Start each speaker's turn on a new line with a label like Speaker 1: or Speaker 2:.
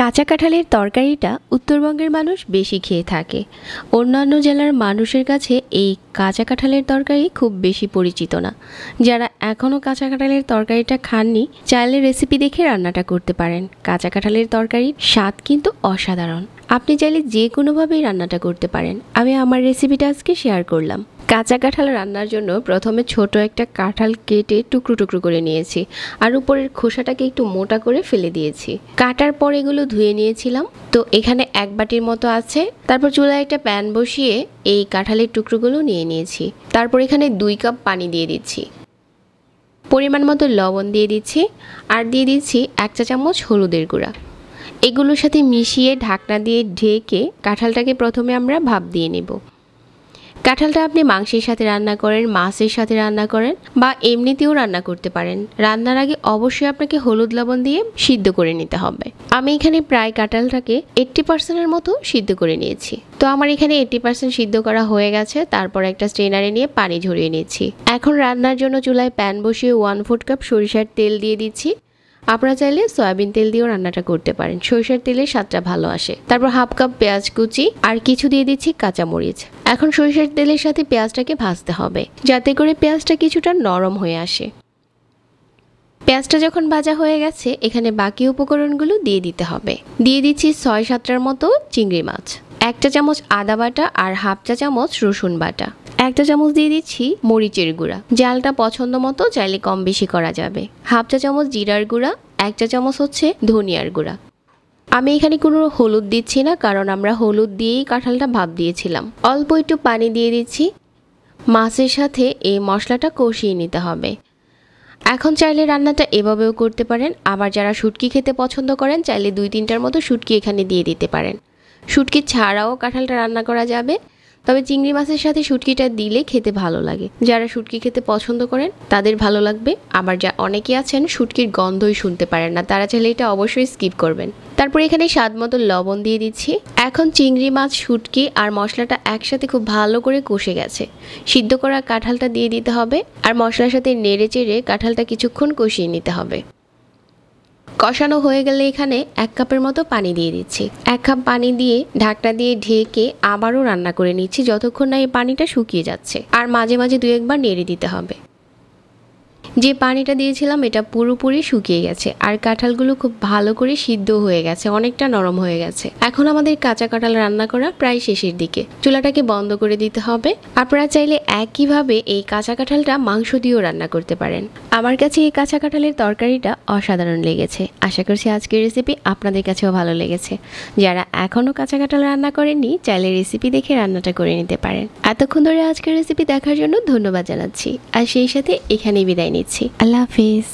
Speaker 1: কাঁচা কাঁঠালের তরকারিটা উত্তরবঙ্গের মানুষ বেশি খেয়ে থাকে। অন্যান্য জেলার মানুষের কাছে এই কাঁচা কাঁঠালের তরকারি খুব বেশি পরিচিত না। যারা এখনও কাঁচা কাঁঠালের তরকারিটা খাননি, চাইলে রেসিপি দেখে রান্নাটা করতে পারেন। কাঁচা কাঁঠালের তরকারির স্বাদ কিন্তু অসাধারণ। আপনি চাইলে যে কোনোভাবেই রান্নাটা করতে পারেন। আমি আমার রেসিপিটা আজকে শেয়ার করলাম। কাঁচা কাঁঠাল রান্নার জন্য প্রথমে ছোট একটা কাঁঠাল কেটে টুকরো টুকরো করে নিয়েছি। আর উপরের খোসাটাকে একটু মোটা করে ফেলে দিয়েছি। কাটার পর এগুলো ধুয়ে নিয়েছিলাম। তো এখানে এক বাটির মতো আছে। তারপর চুলায় একটা প্যান বসিয়ে এই কাঁঠালের টুকরোগুলো নিয়ে নিয়েছি। তারপর এখানে দুই কাপ পানি দিয়ে দিচ্ছি। পরিমাণ মতো লবণ দিয়ে দিচ্ছি। আর দিয়ে দিচ্ছি এক চা চামচ হলুদের গুঁড়া। এগুলোর সাথে মিশিয়ে ঢাকনা দিয়ে ঢেকে কাঁঠালটাকে প্রথমে আমরা ভাপ দিয়ে নেব। কাঁঠালটা আপনি মাংসের সাথে রান্না করেন, মাছের সাথে রান্না করেন বা এমনিতেও রান্না করতে পারেন। রান্নার আগে অবশ্যই আপনাকে হলুদ লবণ দিয়ে সিদ্ধ করে নিতে হবে। আমি এখানে প্রায় কাঁঠালটাকে এইট্টি পার্সেন্টের মতো সিদ্ধ করে নিয়েছি। তো আমার এখানে এইট্টি পার্সেন্ট সিদ্ধ করা হয়ে গেছে, তারপর একটা স্ট্রেনারে নিয়ে পানি ঝরিয়ে নিয়েছি। এখন রান্নার জন্য চুলায় প্যান বসিয়ে ওয়ান ফুট কাপ সরিষার তেল দিয়ে দিচ্ছি। আপনারা চাইলে সয়াবিন তেল দিয়েও রান্নাটা করতে পারেন। সরিষার তেলের স্বাদটা ভালো আসে। তারপর হাফ কাপ পেঁয়াজ কুচি আর কিছু দিয়ে দিচ্ছি কাঁচামরিচ। এখন সরিষার তেলের সাথে পেঁয়াজটাকে ভাজতে হবে, যাতে করে পেঁয়াজটা কিছুটা নরম হয়ে আসে। পেঁয়াজটা যখন ভাজা হয়ে গেছে, এখানে বাকি উপকরণগুলো দিয়ে দিতে হবে। দিয়ে দিচ্ছি ছয় সাতটার মতো চিংড়ি মাছ একটা চামচ আদা বাটা আর হাফ চা চামচ রসুন বাটা। একটা চামচ দিয়ে দিচ্ছি মরিচের গুঁড়া। জালটা পছন্দ মতো চাইলে কম বেশি করা যাবে। হাফ চা চামচ জিরার গুঁড়া, এক চা চামচ হচ্ছে ধনিয়ার গুঁড়া। আমি এখানে কোনো হলুদ দিচ্ছি না, কারণ আমরা হলুদ দিয়েই কাঁঠালটা ভাপ দিয়েছিলাম। অল্প একটু পানি দিয়ে দিচ্ছি। মাছের সাথে এই মশলাটা কষিয়ে নিতে হবে। এখন চাইলে রান্নাটা এভাবেও করতে পারেন। আবার যারা শুটকি খেতে পছন্দ করেন, চাইলে দুই তিনটার মতো শুটকি এখানে দিয়ে দিতে পারেন। শুটকি ছাড়াও কাঁঠালটা রান্না করা যাবে। তবে চিংড়ি মাছের সাথে শুটকিটা দিলে খেতে ভালো লাগে। যারা শুটকি খেতে পছন্দ করেন, তাদের ভালো লাগবে। আবার যা অনেকে আছেন, শুটকির গন্ধই শুনতে পারেন না, তারা চাইলে এটা অবশ্যই স্কিপ করবেন। তারপর এখানে স্বাদ মতো লবণ দিয়ে দিচ্ছি। এখন চিংড়ি মাছ, শুটকি আর মশলাটা একসাথে খুব ভালো করে কষে গেছে। সিদ্ধ করা কাঁঠালটা দিয়ে দিতে হবে। আর মশলার সাথে নেড়ে চেড়ে কাঁঠালটা কিছুক্ষণ কষিয়ে নিতে হবে। কষানো হয়ে গেলে এখানে এক কাপের মতো পানি দিয়ে দিচ্ছি। এক কাপ পানি দিয়ে ঢাকটা দিয়ে ঢেকে আবারও রান্না করে নিচ্ছি, যতক্ষণ না এই পানিটা শুকিয়ে যাচ্ছে। আর মাঝে মাঝে দু একবার নেড়ে দিতে হবে। যে পানিটা দিয়েছিলাম, এটা পুরোপুরি শুকিয়ে গেছে। আর কাঁঠালগুলো খুব ভালো করে সিদ্ধ হয়ে গেছে, অনেকটা নরম হয়ে গেছে। এখন আমাদের কাঁচা কাঁঠাল রান্না করা প্রায় শেষের দিকে। চুলাটাকে বন্ধ করে দিতে হবে। আপনারা চাইলে একইভাবে এই কাঁচা কাঁঠালটা মাংস দিয়েও রান্না করতে পারেন। আমার কাছে এই কাঁচা কাঁঠালের তরকারিটা অসাধারণ লেগেছে। আশা করছি আজকের রেসিপি আপনাদের কাছেও ভালো লেগেছে। যারা এখনও কাঁচা কাঁঠাল রান্না করেননি, চাইলে রেসিপি দেখে রান্নাটা করে নিতে পারেন। এতক্ষণ ধরে আজকের রেসিপি দেখার জন্য ধন্যবাদ জানাচ্ছি। আর সেই সাথে এখানেই বিদায় নিচ্ছি। আল্লাহ হাফিজ